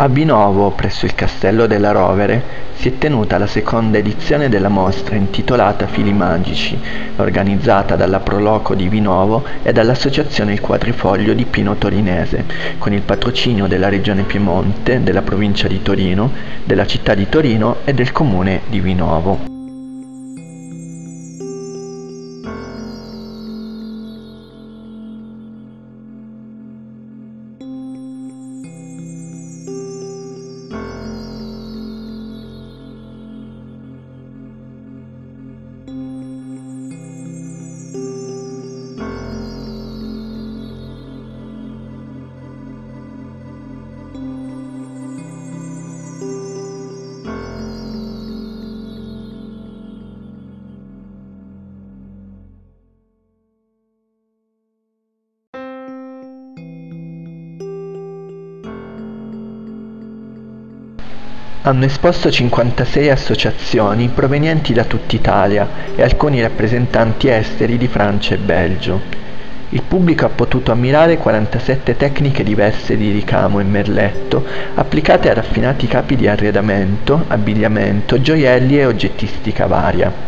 A Vinovo, presso il Castello della Rovere, si è tenuta la seconda edizione della mostra intitolata Fili Magici, organizzata dalla Proloco di Vinovo e dall'Associazione Il Quadrifoglio di Pino Torinese, con il patrocinio della Regione Piemonte, della Provincia di Torino, della città di Torino e del Comune di Vinovo. Hanno esposto 56 associazioni provenienti da tutt'Italia e alcuni rappresentanti esteri di Francia e Belgio. Il pubblico ha potuto ammirare 47 tecniche diverse di ricamo e merletto applicate a raffinati capi di arredamento, abbigliamento, gioielli e oggettistica varia.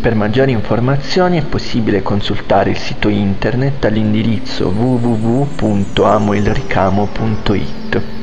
Per maggiori informazioni è possibile consultare il sito internet all'indirizzo www.amoilricamo.it.